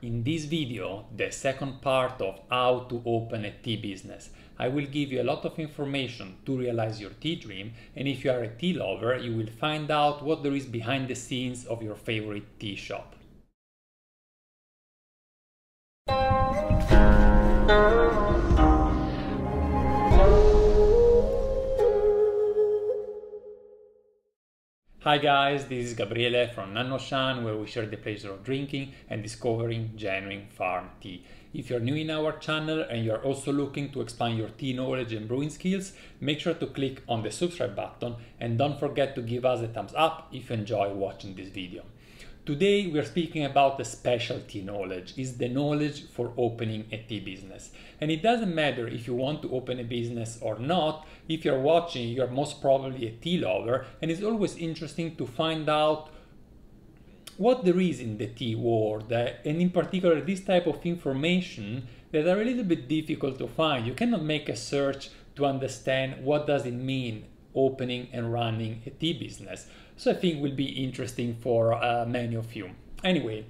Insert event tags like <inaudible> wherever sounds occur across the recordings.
In this video, the second part of how to open a tea business, I will give you a lot of information to realize your tea dream and if you are a tea lover, you will find out what there is behind the scenes of your favorite tea shop. Hi guys, this is Gabriele from Nannuoshan where we share the pleasure of drinking and discovering genuine farm tea. If you're new in our channel and you're also looking to expand your tea knowledge and brewing skills, make sure to click on the subscribe button and don't forget to give us a thumbs up if you enjoy watching this video. Today we are speaking about the specialty knowledge, is the knowledge for opening a tea business. And it doesn't matter if you want to open a business or not, if you're watching, you're most probably a tea lover, and it's always interesting to find out what there is in the tea world, uh, and in particular this type of information that are a little bit difficult to find. You cannot make a search to understand what does it mean opening and running a tea business. So I think will be interesting for uh, many of you. Anyway,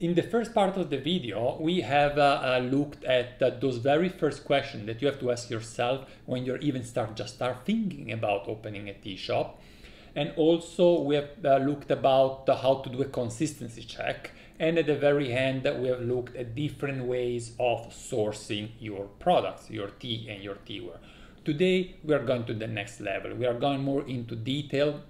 in the first part of the video, we have uh, uh, looked at uh, those very first questions that you have to ask yourself when you're even start just start thinking about opening a tea shop. And also we have uh, looked about how to do a consistency check. And at the very end, we have looked at different ways of sourcing your products, your tea and your teaware. Today, we are going to the next level. We are going more into detail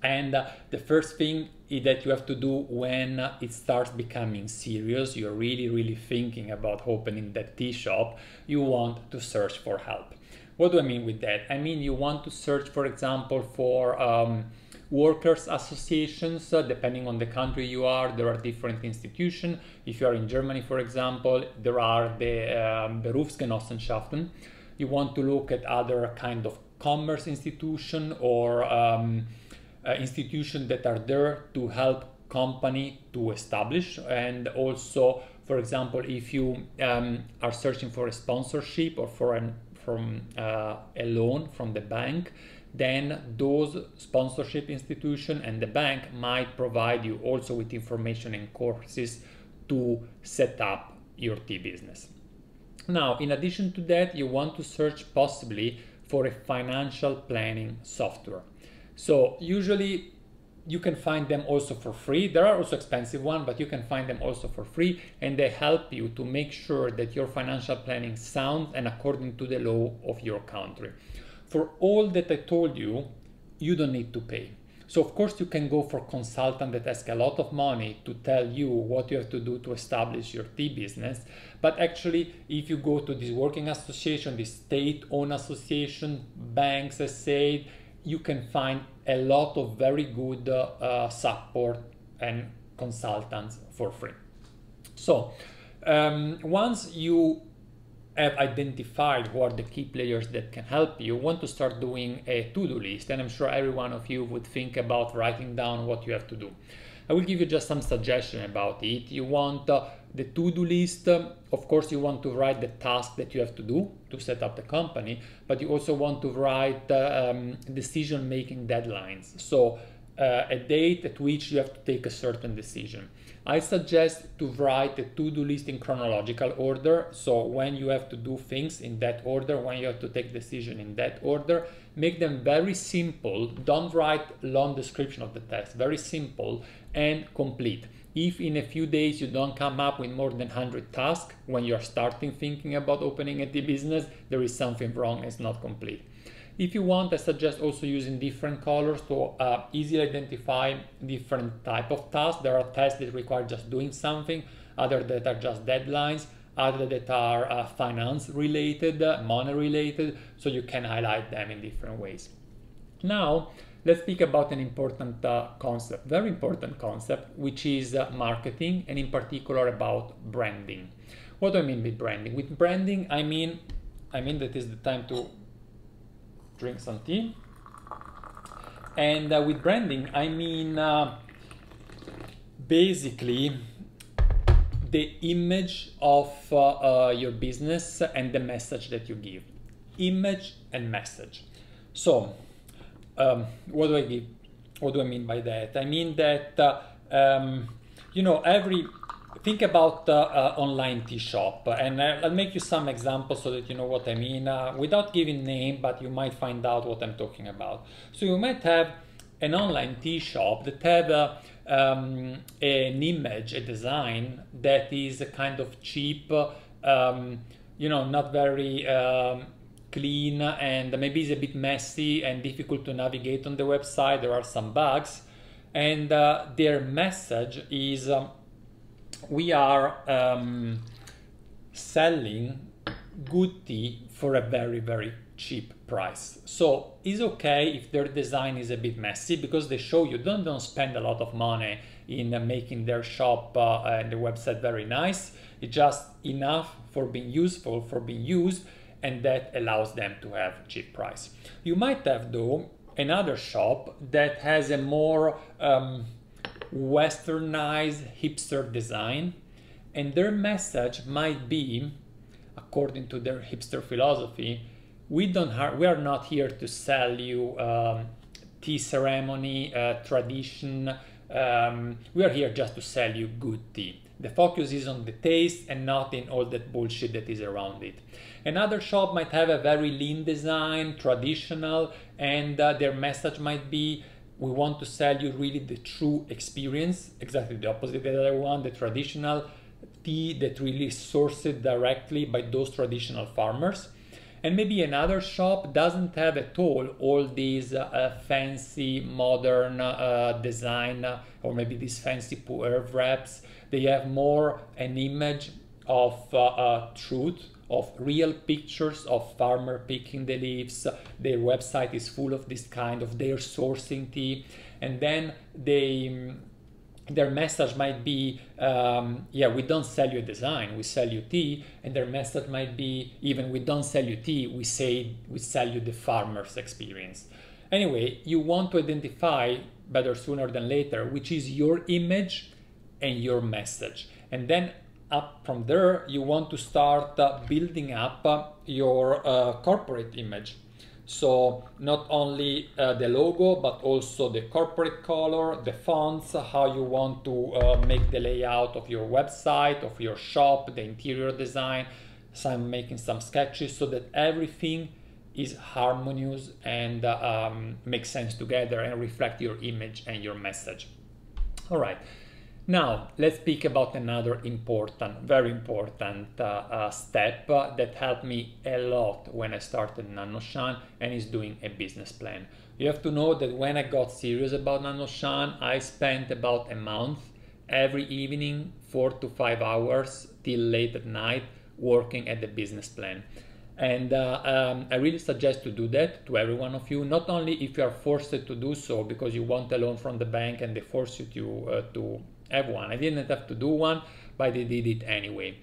and uh, the first thing is that you have to do when uh, it starts becoming serious, you're really, really thinking about opening that tea shop, you want to search for help. What do I mean with that? I mean, you want to search, for example, for um, workers associations uh, depending on the country you are there are different institutions if you are in germany for example there are the um, berufsgenossenschaften you want to look at other kind of commerce institution or um, uh, institutions that are there to help company to establish. And also for example if you um, are searching for a sponsorship or for an from uh, a loan from the bank then those sponsorship institution and the bank might provide you also with information and courses to set up your tea business now in addition to that you want to search possibly for a financial planning software so usually you can find them also for free. There are also expensive ones, but you can find them also for free and they help you to make sure that your financial planning sound and according to the law of your country. For all that I told you, you don't need to pay. So of course you can go for consultant that ask a lot of money to tell you what you have to do to establish your tea business. But actually, if you go to this working association, this state-owned association, banks, as said, you can find a lot of very good uh, support and consultants for free. So um, once you have identified who are the key players that can help you, want to start doing a to-do list, and I'm sure every one of you would think about writing down what you have to do. I will give you just some suggestion about it. You want uh, the to-do list. Of course, you want to write the task that you have to do to set up the company, but you also want to write uh, um, decision-making deadlines. So uh, a date at which you have to take a certain decision. I suggest to write a to-do list in chronological order. So when you have to do things in that order, when you have to take decision in that order, make them very simple. Don't write long description of the task, very simple and complete. If in a few days you don't come up with more than 100 tasks when you're starting thinking about opening a business, there is something wrong, it's not complete. If you want, I suggest also using different colors to uh, easily identify different type of tasks. There are tasks that require just doing something, other that are just deadlines, other that are uh, finance related, money related, so you can highlight them in different ways. Now, let's speak about an important uh, concept, very important concept, which is uh, marketing and in particular about branding. What do I mean with branding? With branding, I mean, I mean that is the time to drink some tea. And uh, with branding, I mean uh, basically the image of uh, uh, your business and the message that you give. Image and message. So, um, what do I give? What do I mean by that? I mean that uh, um, you know every think about uh, online tea shop and uh, I'll make you some examples so that you know what I mean uh, without giving name but you might find out what I'm talking about. So you might have an online tea shop that have um, an image a design that is a kind of cheap um, you know not very um, clean and maybe it's a bit messy and difficult to navigate on the website. There are some bugs and uh, their message is um, we are um, selling good tea for a very very cheap price. So it's okay if their design is a bit messy because they show you don't don't spend a lot of money in uh, making their shop uh, and the website very nice. It's just enough for being useful for being used and that allows them to have cheap price. You might have though another shop that has a more um, westernized hipster design and their message might be according to their hipster philosophy we don't ha- we are not here to sell you um, tea ceremony uh, tradition um, we are here just to sell you good tea. The focus is on the taste and not in all that bullshit that is around it. Another shop might have a very lean design traditional and uh, their message might be we want to sell you really the true experience exactly the opposite of the other one the traditional tea that really sourced directly by those traditional farmers. And maybe another shop doesn't have at all all these uh, fancy modern uh, design uh, or maybe these fancy pu'er wraps. They have more an image of uh, uh, truth of real pictures of farmer picking the leaves. Their website is full of this kind of their sourcing tea and then they their message might be um, yeah we don't sell you a design we sell you tea. And their message might be even we don't sell you tea we say we sell you the farmer's experience. Anyway you want to identify better sooner than later which is your image and your message. And then up from there you want to start uh, building up uh, your uh, corporate image so not only uh, the logo, but also the corporate color, the fonts, how you want to uh, make the layout of your website, of your shop, the interior design. So I'm making some sketches so that everything is harmonious and um, makes sense together and reflect your image and your message. All right. Now, let's speak about another important, very important uh, uh, step uh, that helped me a lot when I started Nannuoshan and is doing a business plan. You have to know that when I got serious about Nannuoshan, I spent about a month every evening, four to five hours till late at night, working at the business plan. And uh, um, I really suggest to do that to every one of you, not only if you are forced to do so because you want a loan from the bank and they force you to, uh, to have one. I didn't have to do one, but I did it anyway.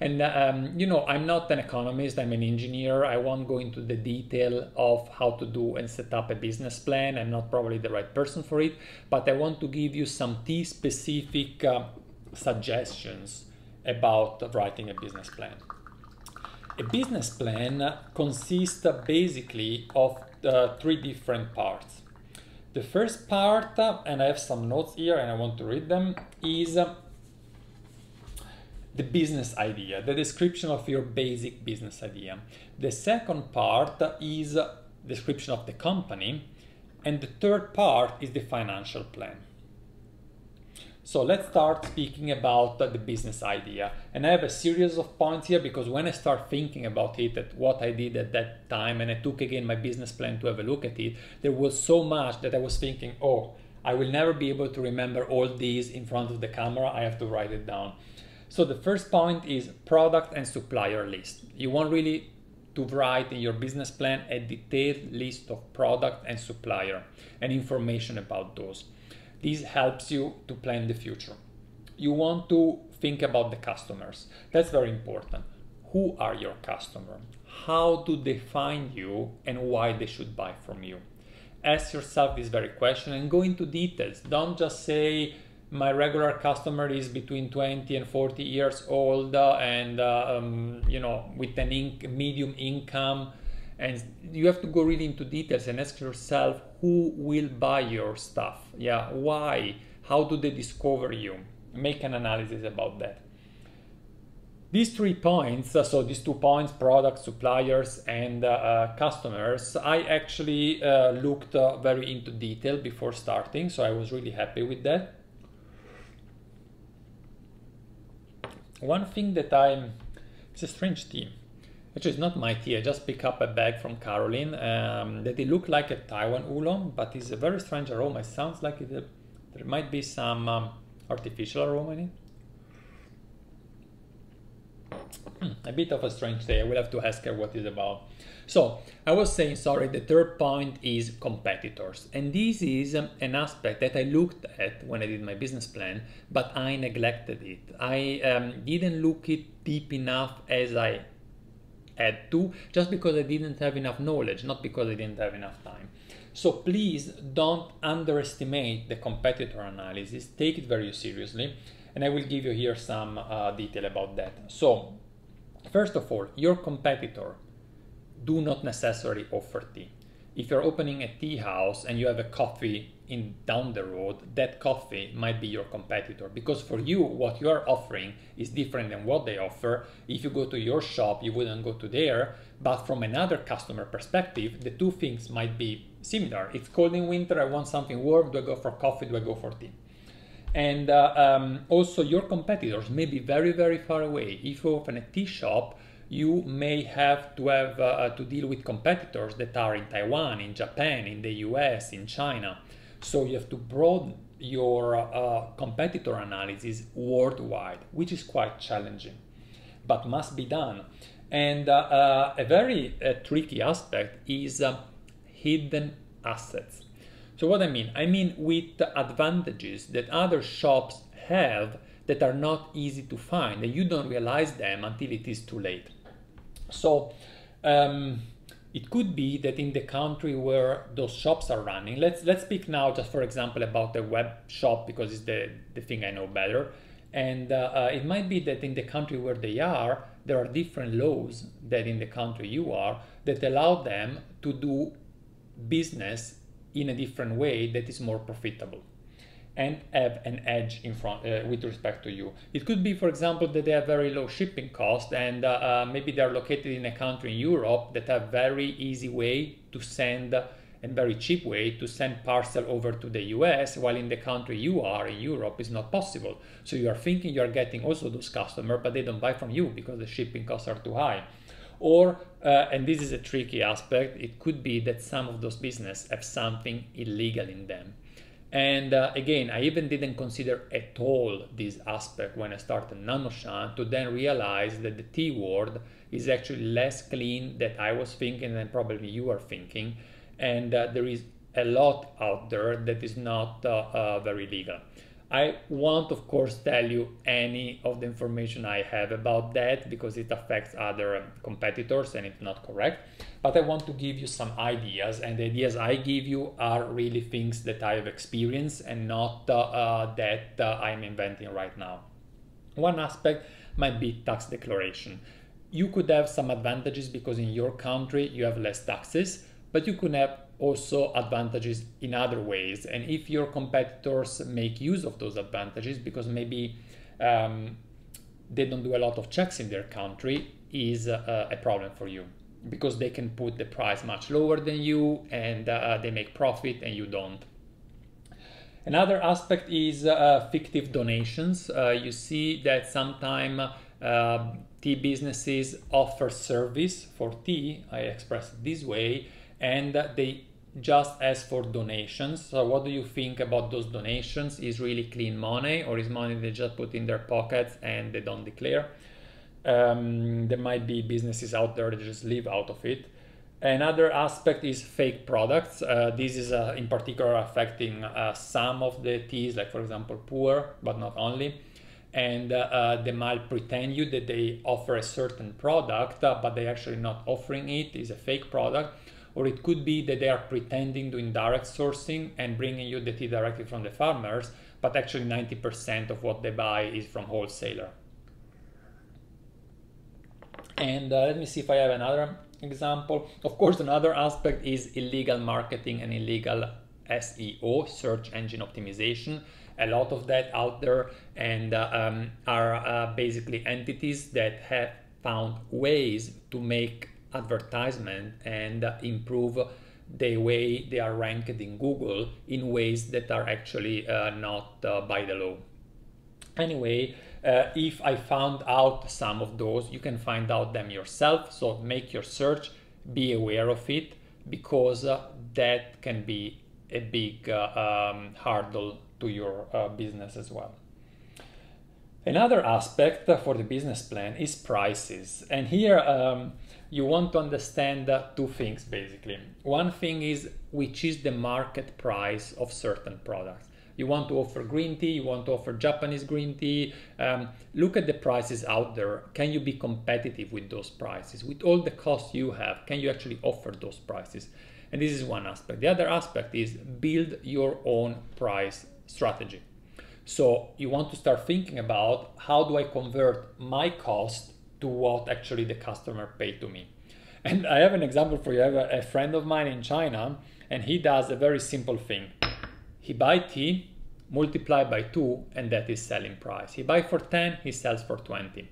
And um, you know, I'm not an economist, I'm an engineer. I won't go into the detail of how to do and set up a business plan. I'm not probably the right person for it, but I want to give you some tea specific uh, suggestions about writing a business plan. A business plan consists basically of uh, three different parts. The first part, and I have some notes here and I want to read them, is um, the business idea, the description of your basic business idea. The second part is uh, description of the company, and the third part is the financial plan. So let's start speaking about the business idea. And I have a series of points here because when I start thinking about it, at what I did at that time, and I took again my business plan to have a look at it, there was so much that I was thinking, oh, I will never be able to remember all these in front of the camera. I have to write it down. So the first point is product and supplier list. You want really to write in your business plan a detailed list of product and supplier and information about those. This helps you to plan the future. You want to think about the customers. That's very important. Who are your customers? How do they find you and why they should buy from you? Ask yourself this very question and go into details. Don't just say, my regular customer is between 20 and 40 years old uh, and uh, um, you know with an inc- medium income and you have to go really into details and ask yourself who will buy your stuff yeah why how do they discover you make an analysis about that. These three points, uh, so these two points, products, suppliers, and uh, uh, customers, I actually uh, looked uh, very into detail before starting, so I was really happy with that. One thing that I'm, it's a strange tea. Actually, it's not my tea. I just picked up a bag from Caroline um, that it looked like a Taiwan oolong, but it's a very strange aroma. It sounds like it, there might be some um, artificial aroma in it. Hmm, a bit of a strange day. I will have to ask her what it's about. So I was saying, sorry, the third point is competitors. And this is um, an aspect that I looked at when I did my business plan, but I neglected it. I um, didn't look it deep enough as I had to, just because I didn't have enough knowledge, not because I didn't have enough time. So please don't underestimate the competitor analysis. Take it very seriously and I will give you here some uh, detail about that. So, first of all, your competitor do not necessarily offer tea. If you're opening a tea house and you have a coffee in down the road, that coffee might be your competitor because for you, what you are offering is different than what they offer. If you go to your shop, you wouldn't go to there. But from another customer perspective, the two things might be similar. It's cold in winter, I want something warm. Do I go for coffee? Do I go for tea? And uh, um, also, your competitors may be very, very far away. If you open a tea shop, you may have to have uh, uh, to deal with competitors that are in Taiwan, in Japan, in the US, in China. So you have to broaden your uh, competitor analysis worldwide, which is quite challenging, but must be done. And uh, uh, a very tricky aspect is hidden assets. So what I mean? I mean with advantages that other shops have that are not easy to find and you don't realize them until it is too late. So um, it could be that in the country where those shops are running, let's let's speak now just for example about the web shop because it's the, the thing I know better. And uh, uh, it might be that in the country where they are, there are different laws that in the country you are that allow them to do business in a different way that is more profitable and have an edge in front uh, with respect to you. It could be, for example, that they have very low shipping cost and uh, uh, maybe they're located in a country in Europe that have very easy way to send and very cheap way to send parcel over to the US while in the country you are in Europe is not possible. So you are thinking you are getting also those customers, but they don't buy from you because the shipping costs are too high. Or, uh, and this is a tricky aspect, it could be that some of those business have something illegal in them. And uh, again, I even didn't consider at all this aspect when I started Nannuoshan to then realize that the T word is actually less clean than I was thinking and probably you are thinking. And uh, there is a lot out there that is not uh, uh very legal. I won't, of course, tell you any of the information I have about that because it affects other competitors and it's not correct. But I want to give you some ideas, and the ideas I give you are really things that I have experienced and not uh, uh, that uh, I'm inventing right now. One aspect might be tax declaration. You could have some advantages because in your country you have less taxes, but you could have also advantages in other ways. And if your competitors make use of those advantages, because maybe um, they don't do a lot of checks in their country, is uh, a problem for you because they can put the price much lower than you and uh, they make profit and you don't. Another aspect is uh, fictive donations. Uh, you see that sometimes uh, tea businesses offer service for tea, I express it this way, and they just ask for donations. So what do you think about those donations? Is really clean money or is money they just put in their pockets and they don't declare? Um, there might be businesses out there that just live out of it. Another aspect is fake products. Uh, this is uh, in particular affecting uh, some of the teas, like for example, Pu'er, but not only. And uh, uh, they might pretend you that they offer a certain product, uh, but they actually not offering it. Is a fake product or it could be that they are pretending doing direct sourcing and bringing you the tea directly from the farmers, but actually 90% of what they buy is from wholesaler. And uh, let me see if I have another example. Of course, another aspect is illegal marketing and illegal SEO, search engine optimization. a lot of that out there and uh, um, are uh, basically entities that have found ways to make advertisement and improve the way they are ranked in Google in ways that are actually uh, not uh, by the law. Anyway, uh, if I found out some of those, you can find out them yourself. So make your search, be aware of it, because uh, that can be a big uh, um, hurdle to your uh, business as well. Another aspect for the business plan is prices. And here um, you want to understand two things basically. One thing is which is the market price of certain products. You want to offer green tea, you want to offer Japanese green tea. Um, look at the prices out there. Can you be competitive with those prices? With all the costs you have, can you actually offer those prices? And this is one aspect. The other aspect is build your own price strategy. So you want to start thinking about how do I convert my cost to what actually the customer paid to me. And I have an example for you. I have a, a friend of mine in China, and he does a very simple thing. He buy tea, multiply by two, and that is selling price. He buy for 10, he sells for 20.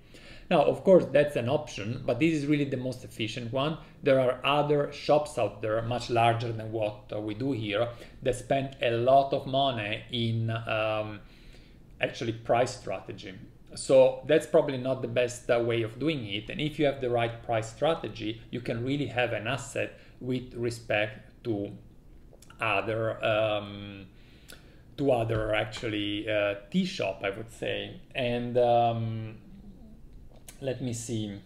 Now, of course, that's an option, but this is really the most efficient one. There are other shops out there, much larger than what uh, we do here, that spend a lot of money in um, actually price strategy. So that's probably not the best uh, way of doing it. And if you have the right price strategy, you can really have an asset with respect to other um, to other actually uh, tea shop, I would say. And um, let me see.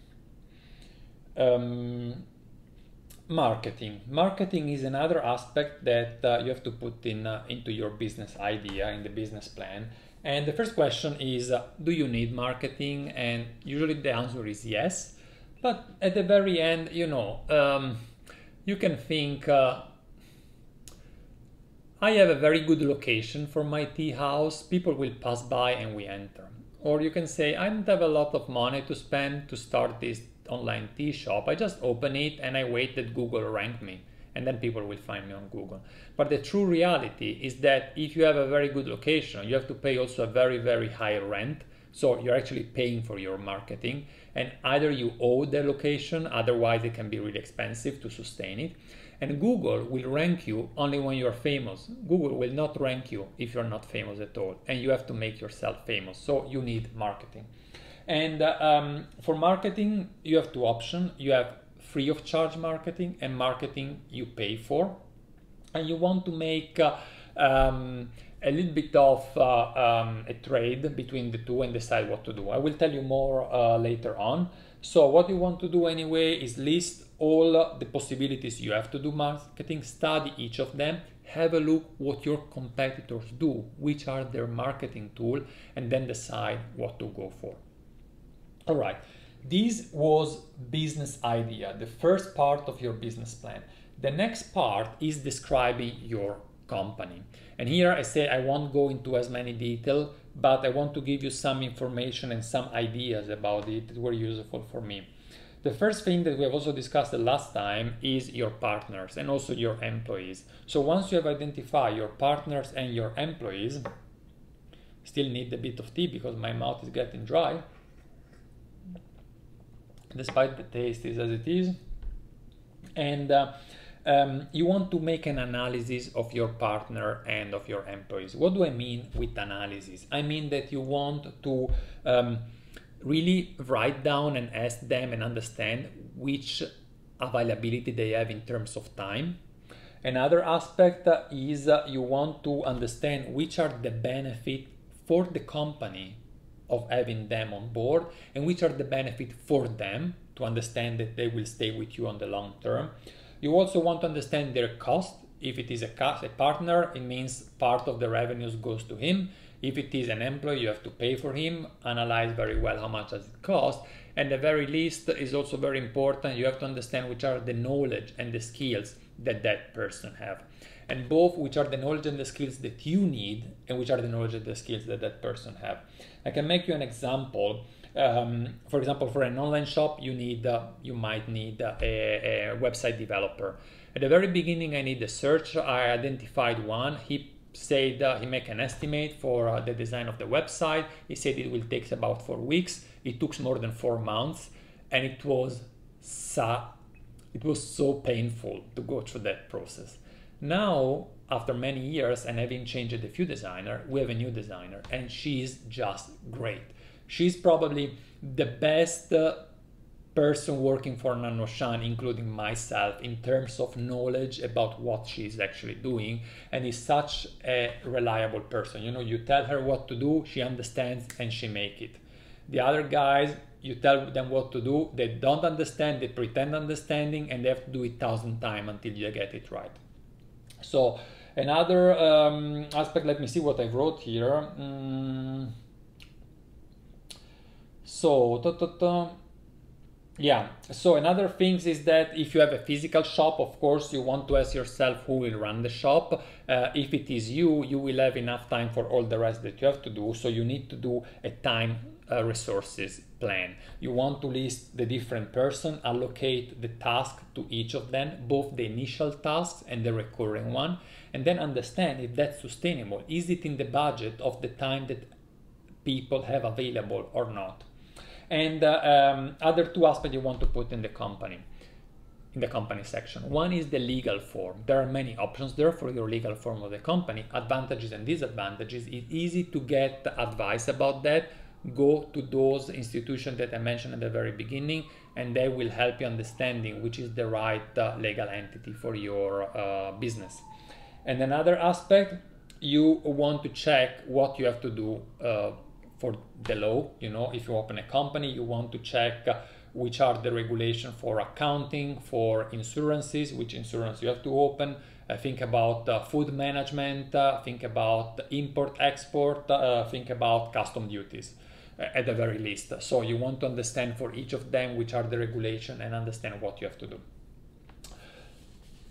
Um, marketing. Marketing is another aspect that uh, you have to put in uh, into your business idea in the business plan. And the first question is, uh, do you need marketing? And usually the answer is yes. But at the very end, you know, um, you can think, uh, I have a very good location for my tea house. People will pass by and we enter. Or you can say, I don't have a lot of money to spend to start this online tea shop. I just open it and I wait that Google rank me and then people will find me on Google. But the true reality is that if you have a very good location, you have to pay also a very, very high rent. So you're actually paying for your marketing and either you owe the location, otherwise it can be really expensive to sustain it. And Google will rank you only when you're famous. Google will not rank you if you're not famous at all. And you have to make yourself famous. So you need marketing. And uh, um, for marketing, you have two options. You have free of charge marketing and marketing you pay for. And you want to make uh, um, a little bit of uh, um, a trade between the two and decide what to do. I will tell you more uh, later on. So what you want to do anyway is list all the possibilities you have to do marketing, study each of them, have a look what your competitors do, which are their marketing tool, and then decide what to go for. All right, this was business idea, the first part of your business plan. The next part is describing your company. And here I say I won't go into as many detail, but I want to give you some information and some ideas about it that were useful for me. The first thing that we have also discussed the last time is your partners and also your employees. So once you have identified your partners and your employees, still need a bit of tea because my mouth is getting dry, despite the taste is as it is. And uh, um, you want to make an analysis of your partner and of your employees. What do I mean with analysis? I mean that you want to um, really write down and ask them and understand which availability they have in terms of time. Another aspect is uh, you want to understand which are the benefit for the company of having them on board and which are the benefit for them to understand that they will stay with you on the long term. You also want to understand their cost. If it is a, a partner, it means part of the revenues goes to him. If it is an employee, you have to pay for him, analyze very well how much does it cost. And the very least is also very important. You have to understand which are the knowledge and the skills that that person have. And both which are the knowledge and the skills that you need and which are the knowledge and the skills that that person have. I can make you an example. Um, for example, for an online shop, you need uh, you might need uh, a, a, website developer. At the very beginning, I need a search. I identified one. He said uh, he make an estimate for uh, the design of the website. He said it will take about four weeks. It took more than four months, and it was so, it was so painful to go through that process. Now, after many years and having changed a few designer, we have a new designer, and she's just great. She's probably the best. Uh, person working for Nannuoshan, including myself, in terms of knowledge about what she's actually doing, and is such a reliable person. You know, you tell her what to do, she understands, and she make it. The other guys, you tell them what to do, they don't understand, they pretend understanding, and they have to do it thousand times until you get it right. So another um, aspect, let me see what I wrote here. Mm. So, ta, ta, ta yeah so another thing is that if you have a physical shop of course you want to ask yourself who will run the shop uh, if it is you you will have enough time for all the rest that you have to do so you need to do a time resources plan you want to list the different person allocate the task to each of them both the initial tasks and the recurring one and then understand if that's sustainable is it in the budget of the time that people have available or not and uh, um, other two aspects you want to put in the company in the company section. One is the legal form. There are many options there for your legal form of the company, advantages and disadvantages. It's easy to get advice about that. Go to those institutions that I mentioned at the very beginning, and they will help you understanding which is the right uh, legal entity for your uh, business. And another aspect, you want to check what you have to do uh, for the law. You know, if you open a company, you want to check uh, which are the regulation for accounting, for insurances, which insurance you have to open. Uh, think about uh, food management, uh, think about import export, uh, think about custom duties at the very least. So you want to understand for each of them which are the regulation and understand what you have to do.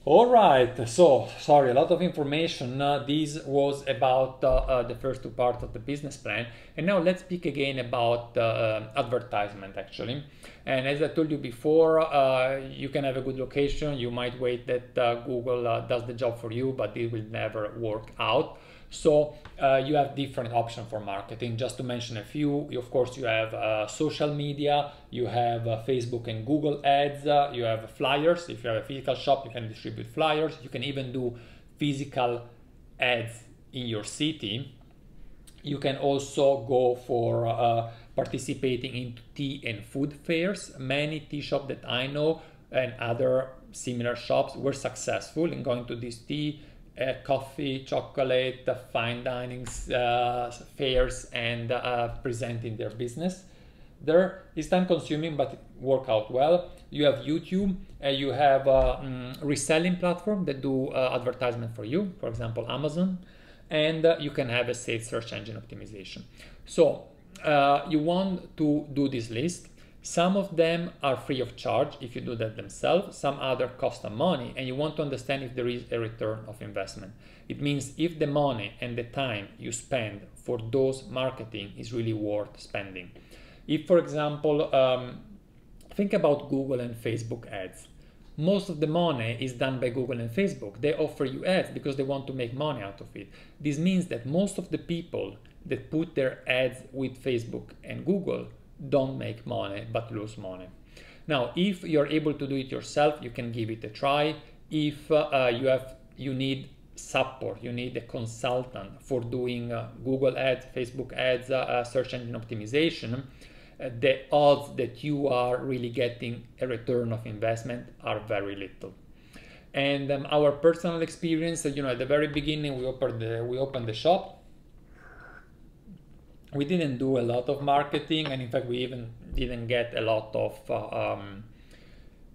All right, so sorry, a lot of information. Uh, this was about uh, uh, the first two parts of the business plan. And now let's speak again about uh, advertisement actually. And as I told you before, uh, you can have a good location. You might wait that uh, Google does the job for you, but it will never work out. So uh, you have different options for marketing. Just to mention a few, of course, you have uh, social media, you have uh, Facebook and Google ads, uh, you have flyers. If you have a physical shop, you can distribute flyers. You can even do physical ads in your city. You can also go for uh, participating in tea and food fairs. Many tea shops that I know and other similar shops were successful in going to these tea uh, coffee, chocolate, uh, fine dining uh, fairs, and uh, presenting their business. There is time consuming, but it work out well. You have YouTube, and you have um, reselling platform that do advertisement for you, for example, Amazon, and you can have a safe search engine optimization. So you want to do this list some of them are free of charge if you do that themselves, some other cost some money, and you want to understand if there is a return of investment. It means if the money and the time you spend for those marketing is really worth spending. If, for example, um, think about Google and Facebook ads. Most of the money is done by Google and Facebook. They offer you ads because they want to make money out of it. This means that most of the people that put their ads with Facebook and Google don't make money but lose money. Now, if you're able to do it yourself, you can give it a try. If uh, you have you need support, you need a consultant for doing uh, Google ads, Facebook ads, uh, uh search engine optimization, uh, the odds that you are really getting a return of investment are very little. And um, our personal experience, you know, at the very beginning, we opened the, we opened the shop we didn't do a lot of marketing, and in fact, we even didn't get a lot of uh, um,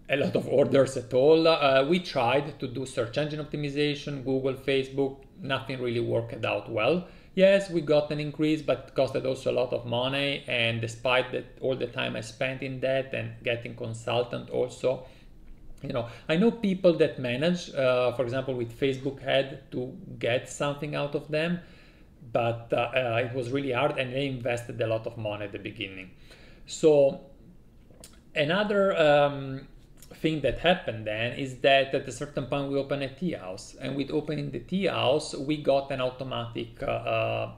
a lot of orders at all. Uh, we tried to do search engine optimization, Google, Facebook. Nothing really worked out well. Yes, we got an increase, but it costed also a lot of money. And despite that, all the time I spent in that and getting consultant also, you know, I know people that manage, uh, for example, with Facebook ad to get something out of them but uh, uh, it was really hard and they invested a lot of money at the beginning. So another um, thing that happened then is that at a certain point we opened a tea house, and with opening the tea house, we got an automatic uh, uh,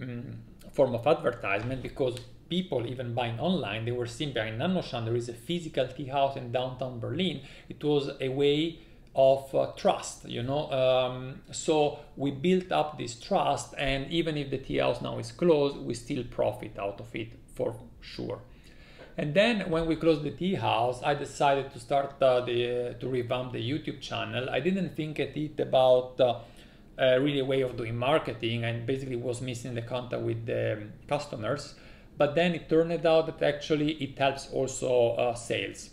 mm, form of advertisement because people even buying online they were seeing behind nannuoshan there is a physical tea house in downtown berlin it was a way of uh, trust you know um, so we built up this trust and even if the tea house now is closed we still profit out of it for sure and then when we closed the tea house, I decided to start uh, the to revamp the YouTube channel. I didn't think at it about uh, uh, really a way of doing marketing and basically was missing the contact with the customers. But then it turned out that actually it helps also uh, sales.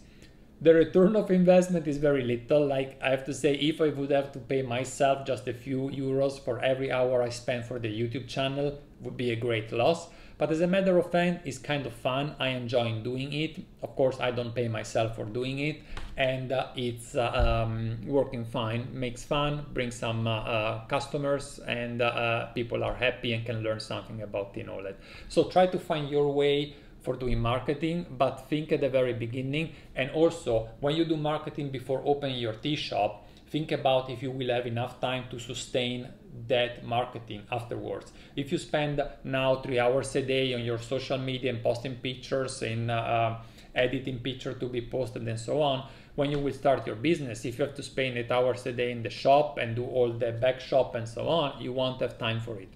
The return of investment is very little. Like I have to say, if I would have to pay myself just a few euros for every hour I spend for the YouTube channel, would be a great loss. But as a matter of fact, it's kind of fun. I enjoy doing it. Of course, I don't pay myself for doing it, and uh, it's uh, um, working fine. Makes fun, brings some uh, uh customers, and uh, uh, people are happy and can learn something about tea knowledge. So try to find your way for doing marketing, but think at the very beginning. And also, when you do marketing before opening your tea shop, think about if you will have enough time to sustain that marketing afterwards. If you spend now three hours a day on your social media and posting pictures and uh, editing picture to be posted and so on, when you will start your business, if you have to spend eight hours a day in the shop and do all the back shop and so on, you won't have time for it.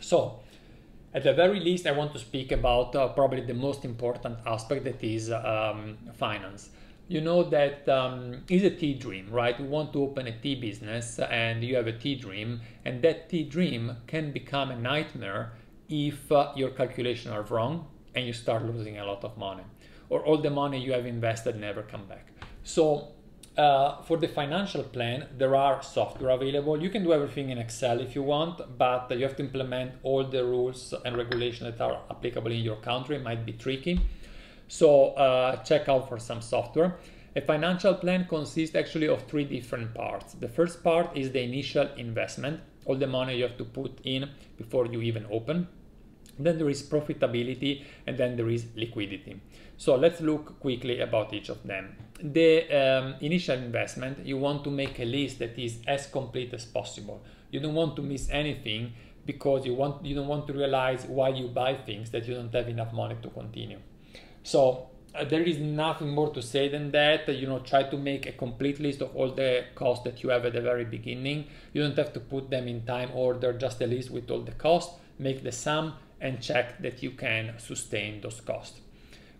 So, at the very least, I want to speak about uh, probably the most important aspect that is um, finance you know that um, is a tea dream, right? You want to open a tea business and you have a tea dream, and that tea dream can become a nightmare if uh, your calculations are wrong and you start losing a lot of money, or all the money you have invested never come back. So, uh, for the financial plan, there are software available. You can do everything in Excel if you want, but you have to implement all the rules and regulations that are applicable in your country. It might be tricky. So uh, check out for some software. A financial plan consists actually of three different parts. The first part is the initial investment, all the money you have to put in before you even open. Then there is profitability and then there is liquidity. So let's look quickly about each of them. The um, initial investment, you want to make a list that is as complete as possible. You don't want to miss anything because you want you don't want to realize why you buy things that you don't have enough money to continue. So uh, there is nothing more to say than that. You know, try to make a complete list of all the costs that you have at the very beginning. You don't have to put them in time order, just a list with all the costs. Make the sum and check that you can sustain those costs.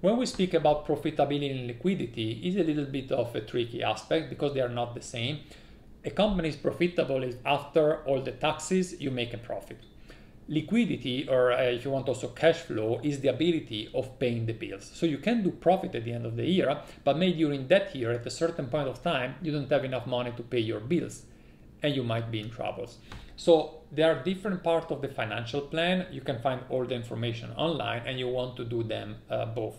When we speak about profitability and liquidity, is a little bit of a tricky aspect because they are not the same. A company is profitable if after all the taxes you make a profit liquidity or uh, if you want also cash flow is the ability of paying the bills so you can do profit at the end of the year but maybe during that year at a certain point of time you don't have enough money to pay your bills and you might be in troubles so there are different parts of the financial plan you can find all the information online and you want to do them uh, both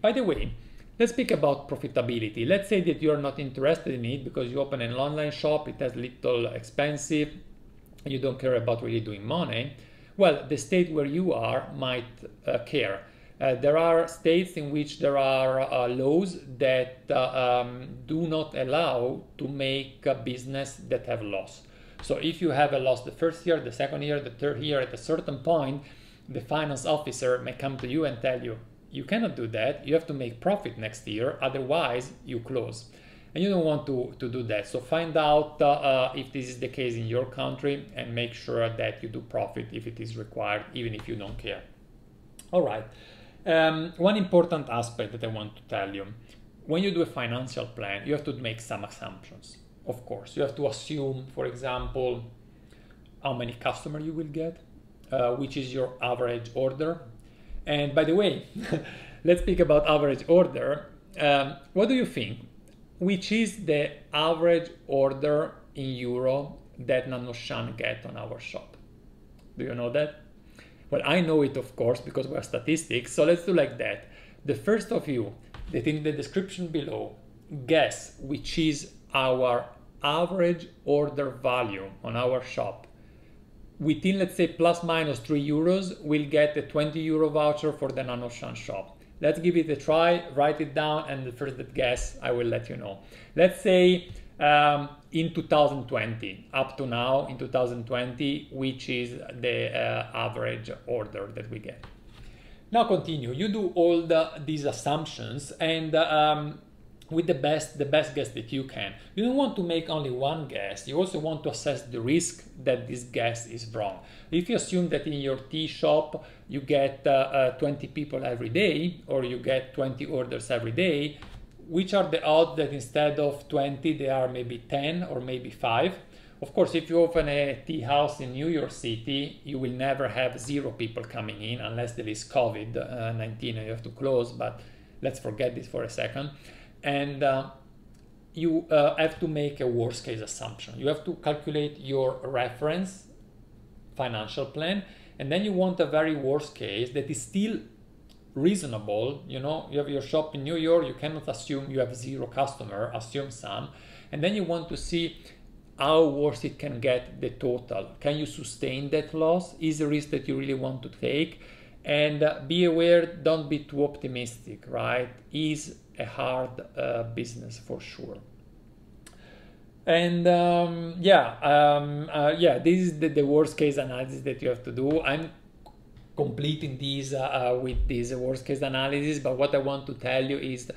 by the way let's speak about profitability let's say that you're not interested in it because you open an online shop it has little expensive you don't care about really doing money well, the state where you are might uh, care. Uh, there are states in which there are uh, laws that uh, um, do not allow to make a business that have loss. So if you have a loss the first year, the second year, the third year, at a certain point, the finance officer may come to you and tell you, you cannot do that. You have to make profit next year, otherwise you close and you don't want to, to do that. So find out uh, uh, if this is the case in your country and make sure that you do profit if it is required, even if you don't care. All right. Um, one important aspect that I want to tell you when you do a financial plan, you have to make some assumptions. Of course, you have to assume, for example, how many customer you will get, uh, which is your average order. And by the way, <laughs> let's speak about average order. Um, what do you think? which is the average order in euro that Nannuoshan get on our shop. Do you know that? Well, I know it, of course, because we have statistics. So let's do like that. The first of you that in the description below guess which is our average order value on our shop within let's say plus minus 3 euros we'll get a 20 euro voucher for the nannuoshan shop let's give it a try, write it down, and the first that guess, I will let you know. Let's say um, in 2020, up to now in 2020, which is the uh, average order that we get. Now continue, you do all the, these assumptions and um, with the best the best guess that you can. You don't want to make only one guess. You also want to assess the risk that this guess is wrong. If you assume that in your tea shop you get uh, uh, 20 people every day or you get 20 orders every day, which are the odds that instead of 20 they are maybe 10 or maybe 5? Of course, if you open a tea house in New York City, you will never have zero people coming in unless there is COVID-19 and you have to close, but let's forget this for a second and uh, you uh, have to make a worst case assumption. You have to calculate your reference financial plan, and then you want a very worst case that is still reasonable. You know, you have your shop in New York, you cannot assume you have zero customer, assume some, and then you want to see how worse it can get the total. Can you sustain that loss? Is a risk that you really want to take? And uh, be aware, don't be too optimistic, right? Is a hard uh, business for sure. And um, yeah, um, uh, yeah, this is the, the, worst case analysis that you have to do. I'm completing these uh, uh, with this worst case analysis, but what I want to tell you is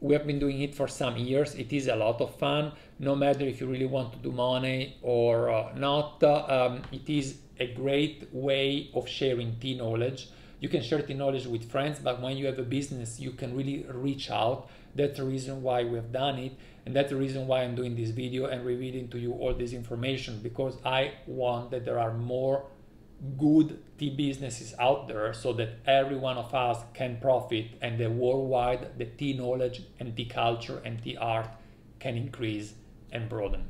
we have been doing it for some years. It is a lot of fun, no matter if you really want to do money or uh, not. Um, it is a great way of sharing tea knowledge you can share the knowledge with friends, but when you have a business, you can really reach out. That's the reason why we have done it. And that's the reason why I'm doing this video and revealing to you all this information because I want that there are more good tea businesses out there so that every one of us can profit and the worldwide the tea knowledge and tea culture and tea art can increase and broaden.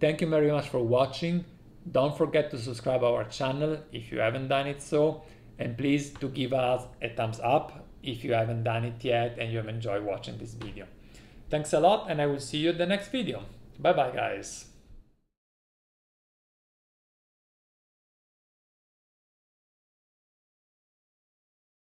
Thank you very much for watching. Don't forget to subscribe our channel if you haven't done it so and please to give us a thumbs up if you haven't done it yet and you have enjoyed watching this video. Thanks a lot and I will see you in the next video. Bye bye guys.